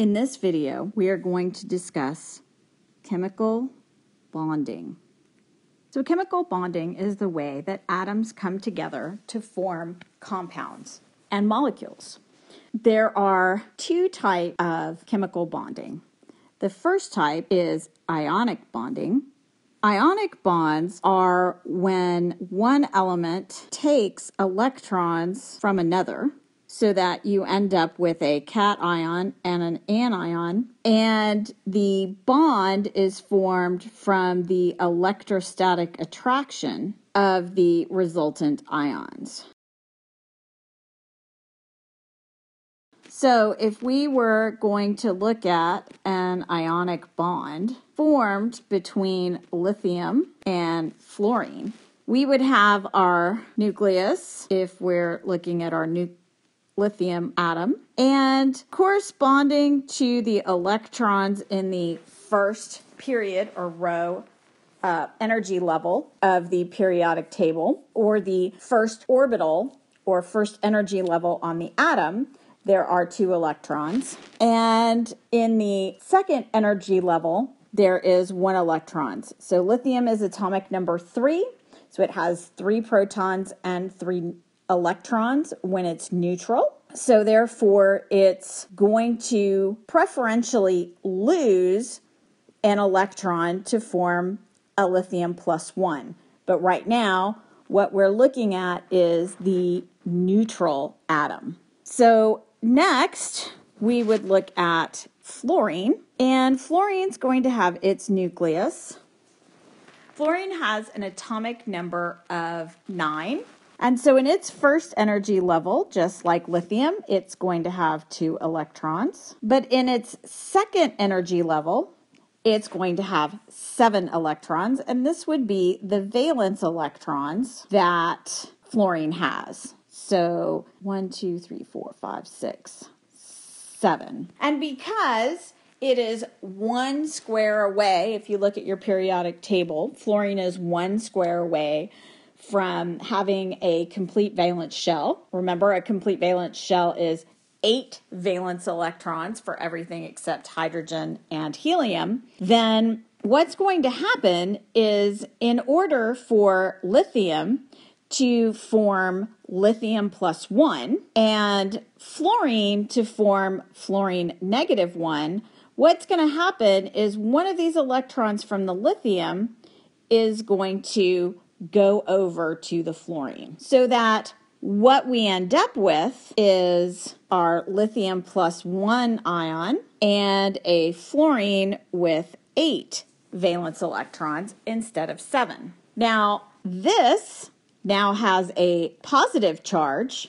In this video, we are going to discuss chemical bonding. So chemical bonding is the way that atoms come together to form compounds and molecules. There are two types of chemical bonding. The first type is ionic bonding. Ionic bonds are when one element takes electrons from another so that you end up with a cation and an anion. And the bond is formed from the electrostatic attraction of the resultant ions. So, if we were going to look at an ionic bond formed between lithium and fluorine, we would have our nucleus if we're looking at our nucleus lithium atom and corresponding to the electrons in the first period or row uh, energy level of the periodic table or the first orbital or first energy level on the atom there are two electrons and in the second energy level there is one electron. so lithium is atomic number three so it has three protons and three electrons when it's neutral. So, therefore, it's going to preferentially lose an electron to form a lithium plus one. But right now, what we're looking at is the neutral atom. So, next, we would look at fluorine. And fluorine's going to have its nucleus. Fluorine has an atomic number of nine. And so, in its first energy level, just like lithium, it's going to have two electrons. But in its second energy level, it's going to have seven electrons. And this would be the valence electrons that fluorine has. So, one, two, three, four, five, six, seven. And because it is one square away, if you look at your periodic table, fluorine is one square away from having a complete valence shell. Remember, a complete valence shell is eight valence electrons for everything except hydrogen and helium, then what's going to happen is in order for lithium to form lithium plus one and fluorine to form fluorine negative one, what's going to happen is one of these electrons from the lithium is going to go over to the fluorine so that what we end up with is our lithium plus one ion and a fluorine with eight valence electrons instead of seven. Now, this now has a positive charge,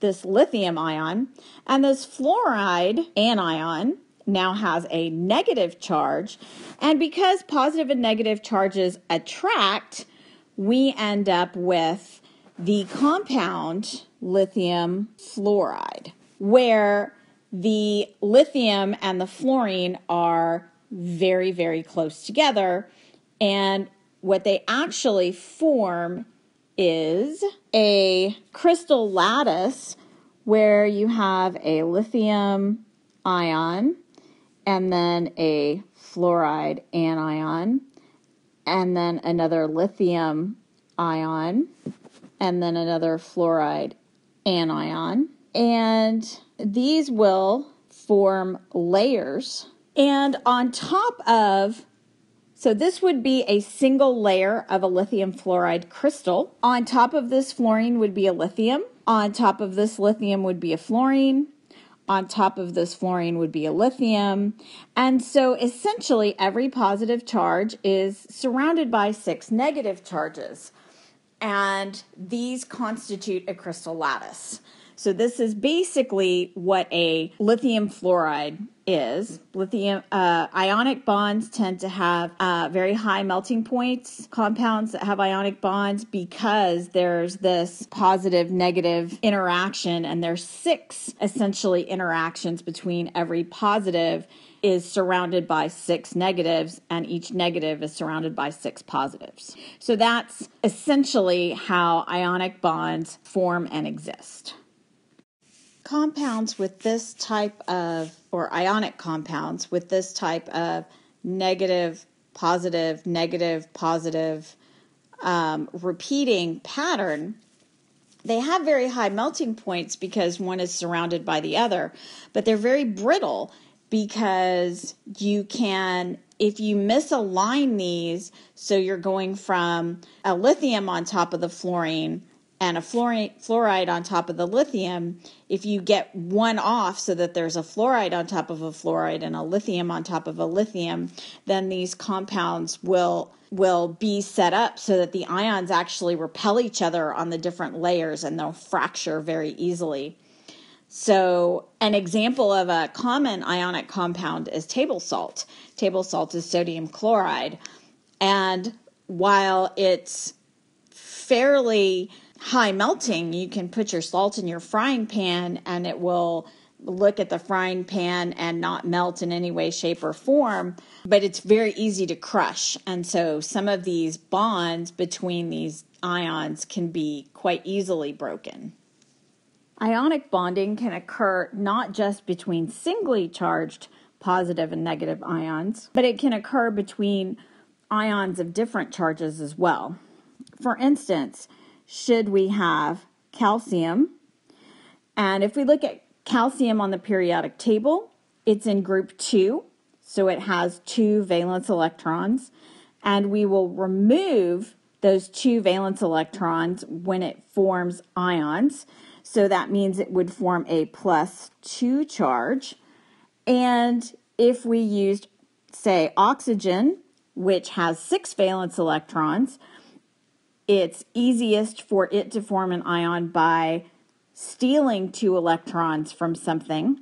this lithium ion, and this fluoride anion now has a negative charge. And because positive and negative charges attract, we end up with the compound lithium fluoride, where the lithium and the fluorine are very, very close together. And what they actually form is a crystal lattice where you have a lithium ion and then a fluoride anion and then another lithium ion, and then another fluoride anion. And these will form layers. And on top of, so this would be a single layer of a lithium fluoride crystal. On top of this fluorine would be a lithium. On top of this lithium would be a fluorine on top of this fluorine would be a lithium. And so essentially, every positive charge is surrounded by six negative charges. And these constitute a crystal lattice. So this is basically what a lithium fluoride is. Lithium uh, ionic bonds tend to have uh, very high melting points. Compounds that have ionic bonds because there's this positive negative interaction, and there's six essentially interactions between every positive is surrounded by six negatives, and each negative is surrounded by six positives. So that's essentially how ionic bonds form and exist. Compounds with this type of, or ionic compounds with this type of negative, positive, negative, positive, um, repeating pattern they have very high melting points because one is surrounded by the other, but they're very brittle because you can if you misalign these so you're going from a lithium on top of the fluorine and a fluoride, on top of the lithium if you get one off so that there's a fluoride on top of a fluoride and a lithium on top of a lithium then these compounds will will be set up so that the ions actually repel each other on the different layers and they'll fracture very easily so, an example of a common ionic compound is table salt. Table salt is sodium chloride. And while it's fairly high melting, you can put your salt in your frying pan and it will look at the frying pan and not melt in any way, shape, or form, but it's very easy to crush. And so some of these bonds between these ions can be quite easily broken. Ionic bonding can occur not just between singly charged positive and negative ions, but it can occur between ions of different charges as well. For instance, should we have calcium, and if we look at calcium on the periodic table, it's in group 2, so it has two valence electrons, and we will remove those two valence electrons when it forms ions. So that means it would form a plus 2 charge. And if we used, say, oxygen, which has six valence electrons, it's easiest for it to form an ion by stealing two electrons from something.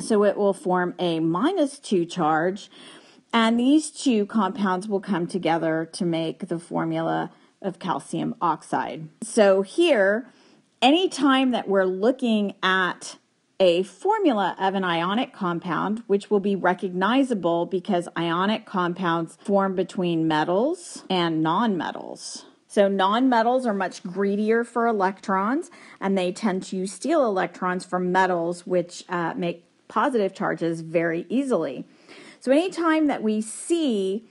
So it will form a minus 2 charge. And these two compounds will come together to make the formula of calcium oxide. So here, anytime that we're looking at a formula of an ionic compound, which will be recognizable because ionic compounds form between metals and nonmetals. So, nonmetals are much greedier for electrons and they tend to steal electrons from metals, which uh, make positive charges very easily. So, anytime that we see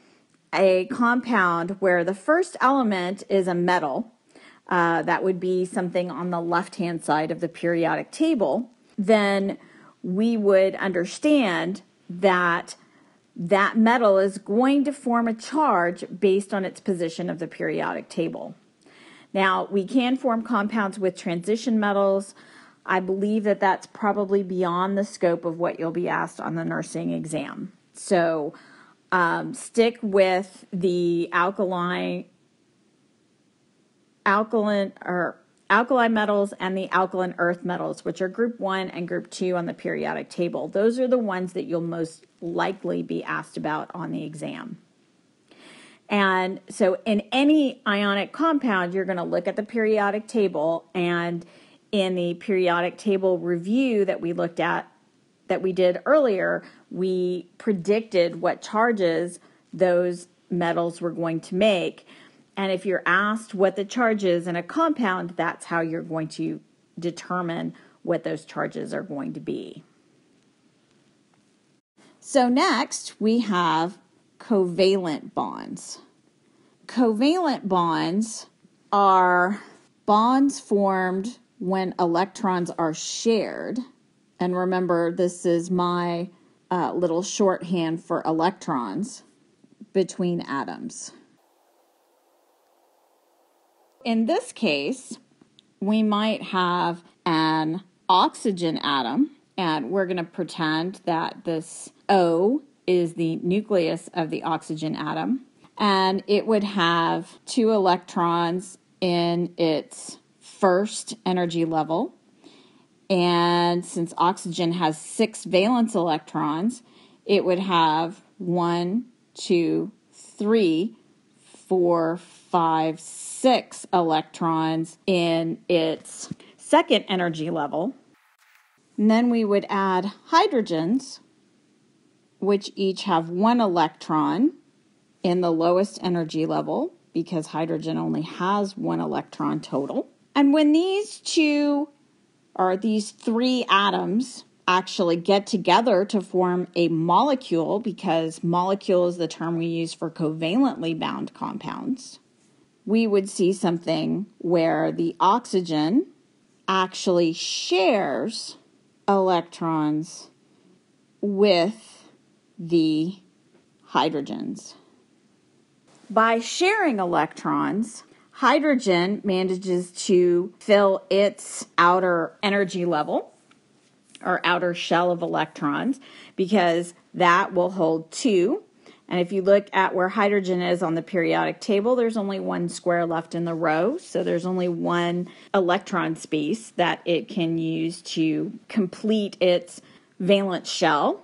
a compound where the first element is a metal, uh, that would be something on the left hand side of the periodic table, then we would understand that that metal is going to form a charge based on its position of the periodic table. Now, we can form compounds with transition metals. I believe that that's probably beyond the scope of what you'll be asked on the nursing exam. So, um, stick with the alkaline alkaline or alkali metals and the alkaline earth metals, which are group one and group two on the periodic table. Those are the ones that you'll most likely be asked about on the exam. And so, in any ionic compound, you're going to look at the periodic table. And in the periodic table review that we looked at, that we did earlier, we predicted what charges those metals were going to make. And if you're asked what the charge is in a compound, that's how you're going to determine what those charges are going to be. So, next we have covalent bonds. Covalent bonds are bonds formed when electrons are shared. And remember, this is my uh, little shorthand for electrons between atoms in this case, we might have an oxygen atom, and we're going to pretend that this O is the nucleus of the oxygen atom, and it would have two electrons in its first energy level, And since oxygen has six valence electrons, it would have one, two, three, four, five, six electrons in its second energy level. And then we would add hydrogens, which each have one electron in the lowest energy level because hydrogen only has one electron total. And when these two or these three atoms actually get together to form a molecule, because molecule is the term we use for covalently bound compounds, we would see something where the oxygen actually shares electrons with the hydrogens. By sharing electrons, hydrogen manages to fill its outer energy level or outer shell of electrons because that will hold two. And if you look at where hydrogen is on the periodic table, there's only one square left in the row. So there's only one electron space that it can use to complete its valence shell.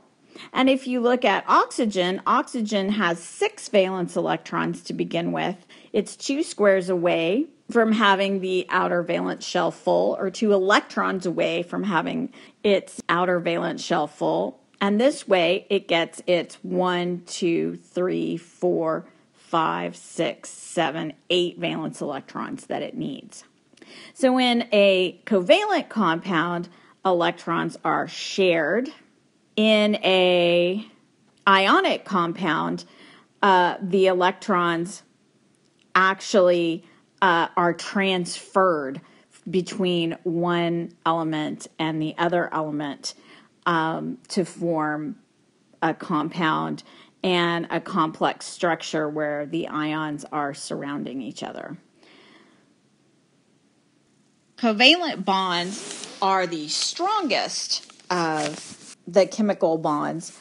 And if you look at oxygen, oxygen has six valence electrons to begin with. It's two squares away from having the outer valence shell full, or two electrons away from having its outer valence shell full. And this way it gets its one, two, three, four, five, six, seven, eight valence electrons that it needs. So in a covalent compound, electrons are shared in a ionic compound, uh, the electrons actually uh, are transferred between one element and the other element um, to form a compound and a complex structure where the ions are surrounding each other. Covalent bonds are the strongest of the chemical bonds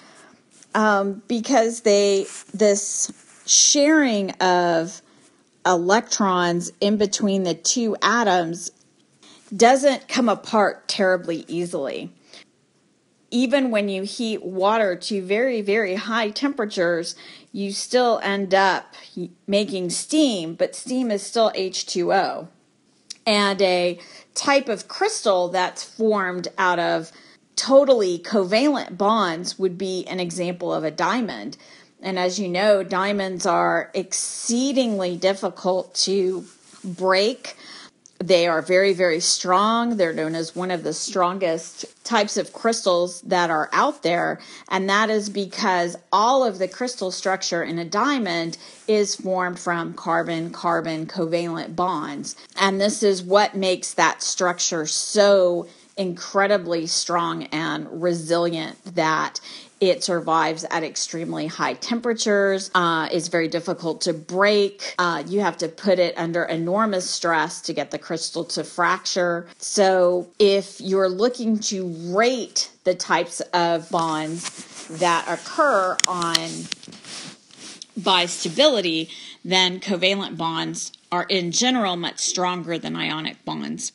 um, because they this sharing of electrons in between the two atoms doesn't come apart terribly easily. Even when you heat water to very, very high temperatures, you still end up making steam, but steam is still H2O. And a type of crystal that's formed out of totally covalent bonds would be an example of a diamond. And as you know, diamonds are exceedingly difficult to break. They are very, very strong. They're known as one of the strongest types of crystals that are out there. And that is because all of the crystal structure in a diamond is formed from carbon carbon covalent bonds. And this is what makes that structure so incredibly strong and resilient that it survives at extremely high temperatures. Uh, it's very difficult to break. Uh, you have to put it under enormous stress to get the crystal to fracture. So, if you're looking to rate the types of bonds that occur on by stability, then covalent bonds are in general much stronger than ionic bonds.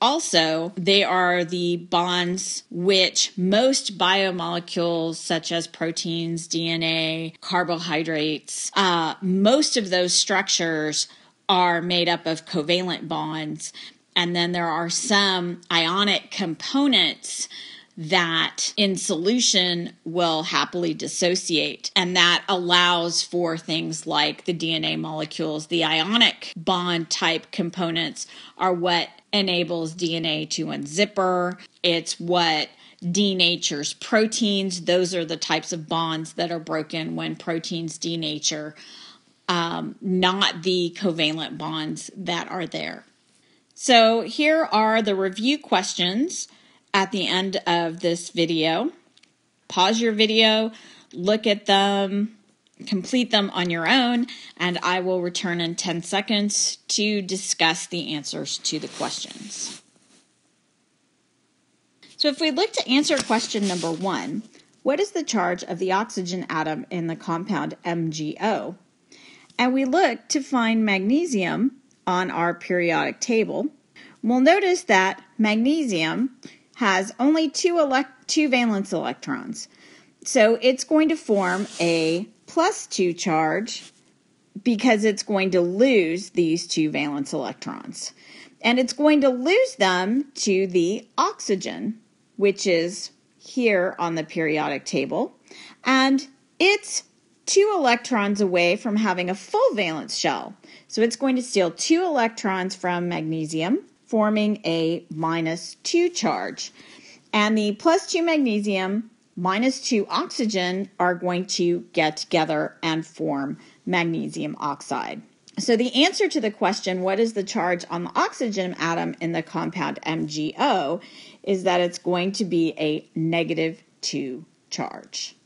Also, they are the bonds which most biomolecules, such as proteins, DNA, carbohydrates, uh, most of those structures are made up of covalent bonds. And then there are some ionic components that in solution will happily dissociate. And that allows for things like the DNA molecules. The ionic bond type components are what enables DNA to unzipper. It's what denatures proteins. Those are the types of bonds that are broken when proteins denature, um, not the covalent bonds that are there. So here are the review questions at the end of this video. Pause your video, look at them, complete them on your own, and I will return in 10 seconds to discuss the answers to the questions. So, if we look to answer question number one, what is the charge of the oxygen atom in the compound MgO? And we look to find magnesium on our periodic table, we'll notice that magnesium has only two, elect- two valence electrons. So it's going to form a plus 2 charge because it's going to lose these two valence electrons. And it's going to lose them to the oxygen, which is here on the periodic table. And it's two electrons away from having a full valence shell. So it's going to steal two electrons from magnesium, forming a minus 2 charge. And the plus 2 magnesium minus 2 oxygen are going to get together and form magnesium oxide. So the answer to the question, what is the charge on the oxygen atom in the compound MgO, is that it's going to be a negative 2 charge.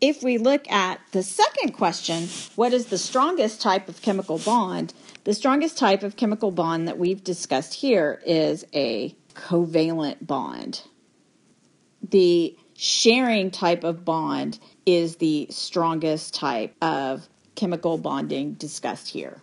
If we look at the second question, what is the strongest type of chemical bond? The strongest type of chemical bond that we've discussed here is a covalent bond. The sharing type of bond is the strongest type of chemical bonding discussed here.